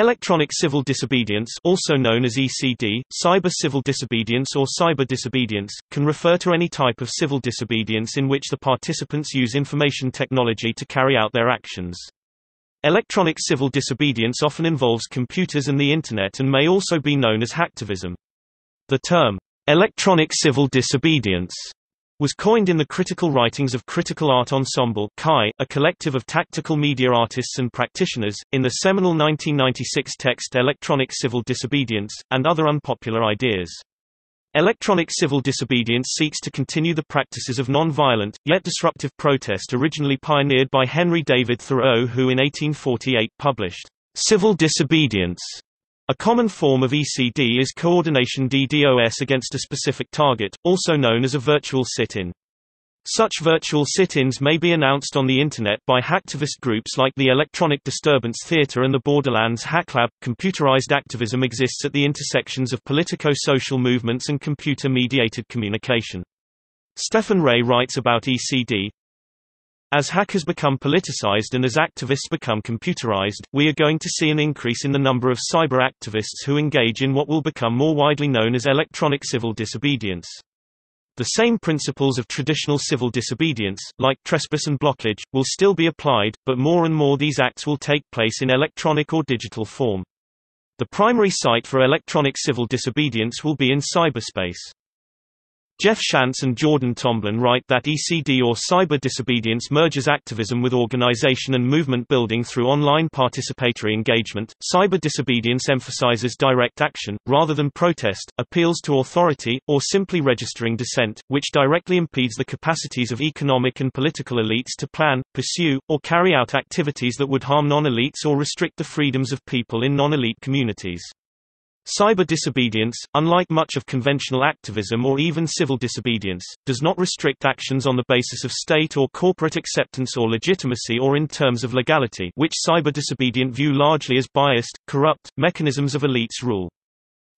Electronic civil disobedience also known as ECD, cyber civil disobedience or cyber disobedience, can refer to any type of civil disobedience in which the participants use information technology to carry out their actions. Electronic civil disobedience often involves computers and the Internet and may also be known as hacktivism. The term, electronic civil disobedience, was coined in the critical writings of Critical Art Ensemble a collective of tactical media artists and practitioners, in the seminal 1996 text Electronic Civil Disobedience, and Other Unpopular Ideas. Electronic civil disobedience seeks to continue the practices of non-violent, yet disruptive protest originally pioneered by Henry David Thoreau who in 1848 published, "'Civil Disobedience' A common form of ECD is coordination DDoS against a specific target, also known as a virtual sit-in. Such virtual sit-ins may be announced on the Internet by hacktivist groups like the Electronic Disturbance Theater and the Borderlands HackLab. Computerized activism exists at the intersections of politico-social movements and computer-mediated communication. Stefan Wray writes about ECD, as hackers become politicized and as activists become computerized, we are going to see an increase in the number of cyber activists who engage in what will become more widely known as electronic civil disobedience. The same principles of traditional civil disobedience, like trespass and blockage, will still be applied, but more and more these acts will take place in electronic or digital form. The primary site for electronic civil disobedience will be in cyberspace. Jeff Shantz and Jordan Tomblin write that ECD or cyber disobedience merges activism with organization and movement building through online participatory engagement. Cyber disobedience emphasizes direct action, rather than protest, appeals to authority, or simply registering dissent, which directly impedes the capacities of economic and political elites to plan, pursue, or carry out activities that would harm non-elites or restrict the freedoms of people in non-elite communities. Cyber disobedience, unlike much of conventional activism or even civil disobedience, does not restrict actions on the basis of state or corporate acceptance or legitimacy or in terms of legality which cyber disobedient view largely as biased, corrupt, mechanisms of elites rule.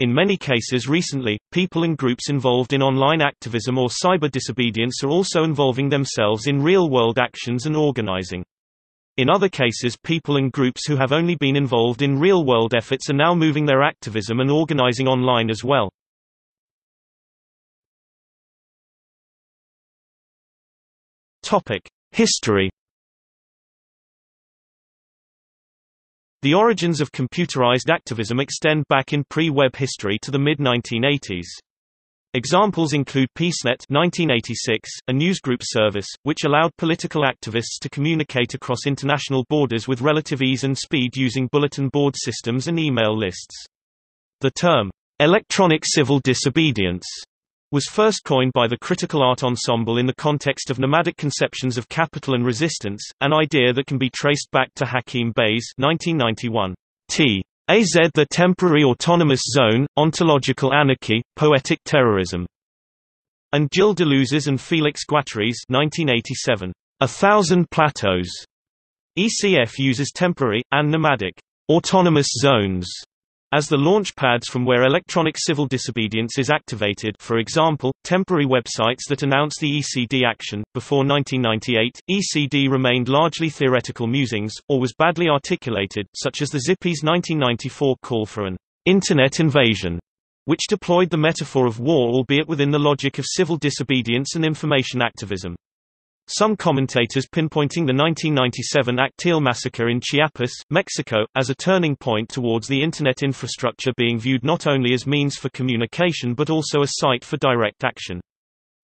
In many cases recently, people and groups involved in online activism or cyber disobedience are also involving themselves in real-world actions and organizing. In other cases people and groups who have only been involved in real-world efforts are now moving their activism and organizing online as well. History The origins of computerized activism extend back in pre-web history to the mid-1980s. Examples include PeaceNet 1986, a newsgroup service, which allowed political activists to communicate across international borders with relative ease and speed using bulletin board systems and email lists. The term, electronic civil disobedience, was first coined by the Critical Art Ensemble in the context of nomadic conceptions of capital and resistance, an idea that can be traced back to Hakim Bey's 1991 T. AZ The Temporary Autonomous Zone, Ontological Anarchy, Poetic Terrorism. And Gilles Deleuze's and Félix Guattari's 1987, A Thousand Plateaus. ECD uses temporary, and nomadic, autonomous zones as the launch pads from where electronic civil disobedience is activated for example, temporary websites that announce the ECD action, before 1998, ECD remained largely theoretical musings, or was badly articulated, such as the Zippies 1994 call for an Internet invasion, which deployed the metaphor of war albeit within the logic of civil disobedience and information activism. Some commentators pinpointing the 1997 Acteal massacre in Chiapas, Mexico, as a turning point towards the Internet infrastructure being viewed not only as means for communication but also a site for direct action.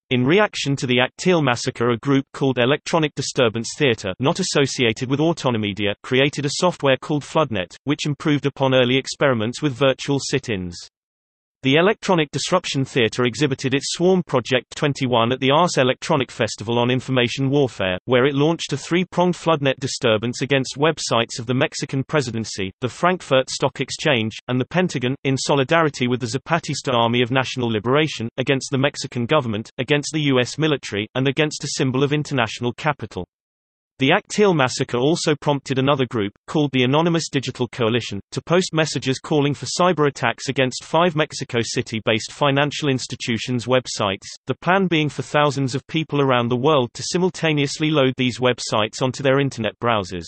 In reaction to the Acteal massacre a group called Electronic Disturbance Theater not associated with Autonomedia created a software called Floodnet, which improved upon early experiments with virtual sit-ins. The Electronic Disruption Theatre exhibited its Swarm Project 21 at the Ars Electronica Festival on Information Warfare, where it launched a three-pronged floodnet disturbance against websites of the Mexican presidency, the Frankfurt Stock Exchange, and the Pentagon, in solidarity with the Zapatista Army of National Liberation, against the Mexican government, against the U.S. military, and against a symbol of international capital. The Acteal massacre also prompted another group, called the Anonymous Digital Coalition, to post messages calling for cyber attacks against five Mexico City-based financial institutions' websites, the plan being for thousands of people around the world to simultaneously load these websites onto their Internet browsers.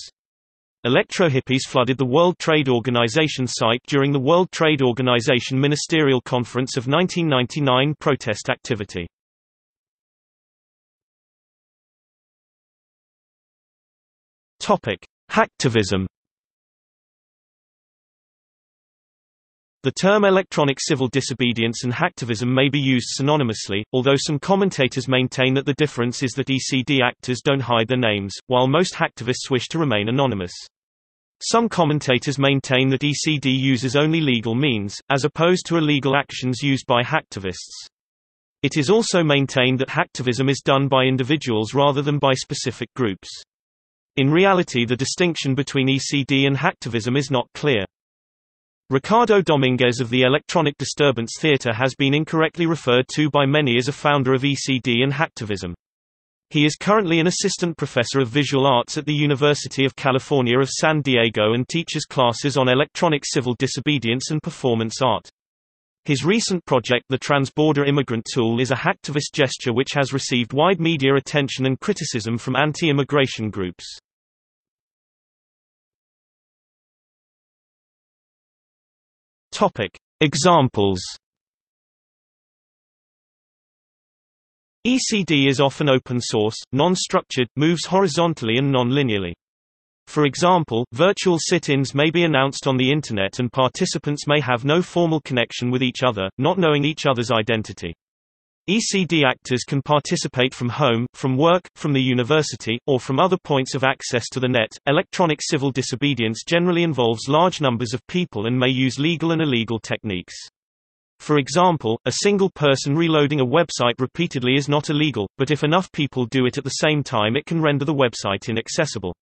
Electro-hippies flooded the World Trade Organization site during the World Trade Organization Ministerial Conference of 1999 protest activity. Topic: Hacktivism. The term electronic civil disobedience and hacktivism may be used synonymously, although some commentators maintain that the difference is that ECD actors don't hide their names, while most hacktivists wish to remain anonymous. Some commentators maintain that ECD uses only legal means, as opposed to illegal actions used by hacktivists. It is also maintained that hacktivism is done by individuals rather than by specific groups. In reality the distinction between ECD and hacktivism is not clear. Ricardo Dominguez of the Electronic Disturbance Theater has been incorrectly referred to by many as a founder of ECD and hacktivism. He is currently an assistant professor of visual arts at the University of California of San Diego and teaches classes on electronic civil disobedience and performance art. His recent project The Transborder Immigrant Tool is a hacktivist gesture which has received wide media attention and criticism from anti-immigration groups. Topic: Examples. ECD is often open source, non-structured, moves horizontally and non-linearly. For example, virtual sit-ins may be announced on the Internet and participants may have no formal connection with each other, not knowing each other's identity. ECD actors can participate from home, from work, from the university, or from other points of access to the net. Electronic civil disobedience generally involves large numbers of people and may use legal and illegal techniques. For example, a single person reloading a website repeatedly is not illegal, but if enough people do it at the same time it can render the website inaccessible.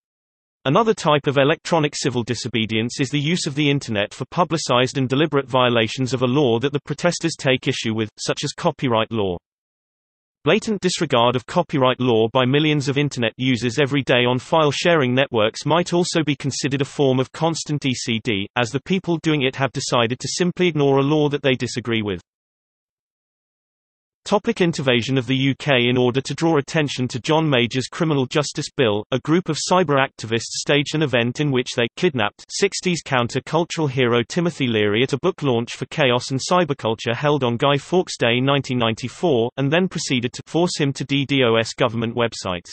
Another type of electronic civil disobedience is the use of the Internet for publicized and deliberate violations of a law that the protesters take issue with, such as copyright law. Blatant disregard of copyright law by millions of Internet users every day on file-sharing networks might also be considered a form of constant ECD, as the people doing it have decided to simply ignore a law that they disagree with. Topic Intervasion of the UK In order to draw attention to John Major's Criminal Justice Bill, a group of cyber activists staged an event in which they kidnapped 60s counter-cultural hero Timothy Leary at a book launch for Chaos and Cyberculture held on Guy Fawkes Day 1994, and then proceeded to force him to DDoS government websites.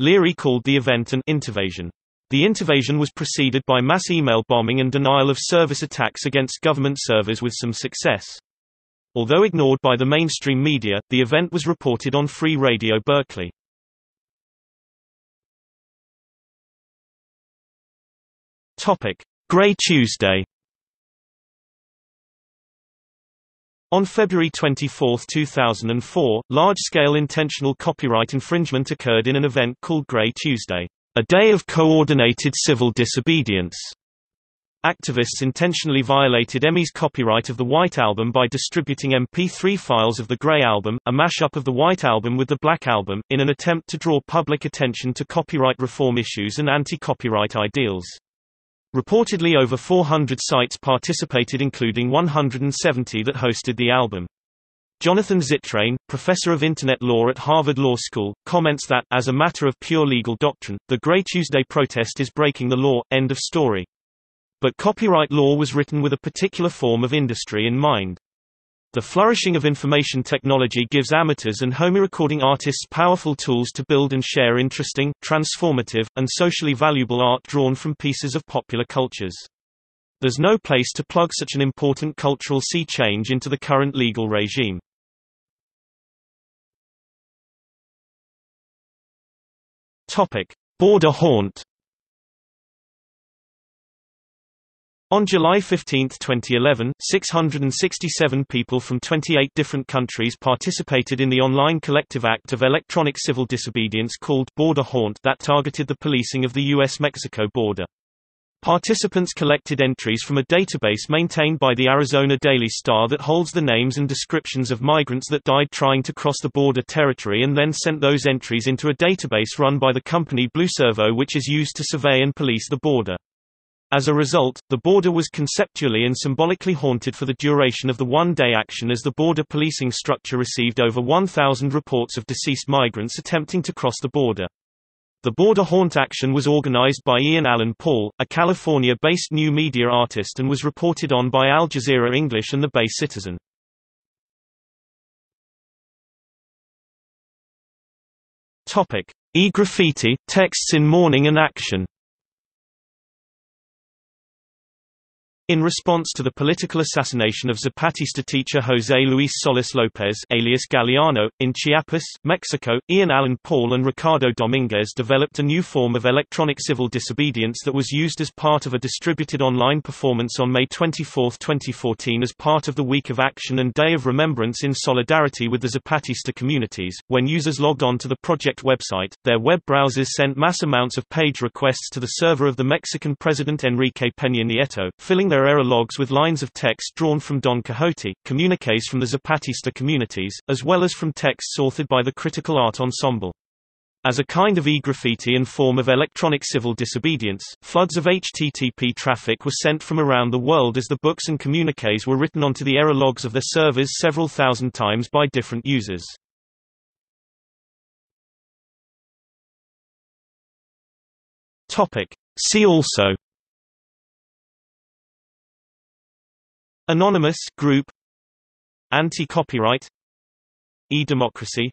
Leary called the event an intervasion. The intervasion was preceded by mass email bombing and denial of service attacks against government servers with some success. Although ignored by the mainstream media, the event was reported on Free Radio Berkeley. Topic: Grey Tuesday. On February 24, 2004, large-scale intentional copyright infringement occurred in an event called Grey Tuesday, a day of coordinated civil disobedience. Activists intentionally violated EMI's copyright of the White Album by distributing MP3 files of the Grey Album, a mashup of the White Album with the Black Album, in an attempt to draw public attention to copyright reform issues and anti-copyright ideals. Reportedly over 400 sites participated including 170 that hosted the album. Jonathan Zittrain, professor of Internet law at Harvard Law School, comments that, as a matter of pure legal doctrine, the Grey Tuesday protest is breaking the law, end of story. But copyright law was written with a particular form of industry in mind. The flourishing of information technology gives amateurs and home recording artists powerful tools to build and share interesting, transformative, and socially valuable art drawn from pieces of popular cultures. There's no place to plug such an important cultural sea change into the current legal regime. Topic: Border haunt On July 15, 2011, 667 people from 28 different countries participated in the online collective act of electronic civil disobedience called Border Haunt that targeted the policing of the U.S.-Mexico border. Participants collected entries from a database maintained by the Arizona Daily Star that holds the names and descriptions of migrants that died trying to cross the border territory and then sent those entries into a database run by the company BlueServo which is used to survey and police the border. As a result, the border was conceptually and symbolically haunted for the duration of the one-day action as the border policing structure received over 1,000 reports of deceased migrants attempting to cross the border. The Border Haunt action was organized by Ian Alan Paul, a California-based new media artist and was reported on by Al Jazeera English and the Bay Citizen. E-graffiti, texts in mourning and action. In response to the political assassination of Zapatista teacher José Luis Solis López alias Galeano, in Chiapas, Mexico, Ian Alan Paul and Ricardo Dominguez developed a new form of electronic civil disobedience that was used as part of a distributed online performance on May 24, 2014 as part of the Week of Action and Day of Remembrance in solidarity with the Zapatista communities. When users logged on to the project website, their web browsers sent mass amounts of page requests to the server of the Mexican President Enrique Peña Nieto, filling their their error logs with lines of text drawn from Don Quixote, communiques from the Zapatista communities, as well as from texts authored by the Critical Art Ensemble. As a kind of e-graffiti and form of electronic civil disobedience, floods of HTTP traffic were sent from around the world as the books and communiques were written onto the error logs of their servers several thousand times by different users. Topic. See also Anonymous group. Anti-copyright. E-democracy.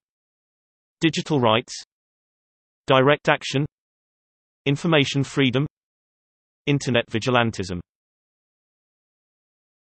Digital rights. Direct action. Information freedom. Internet vigilantism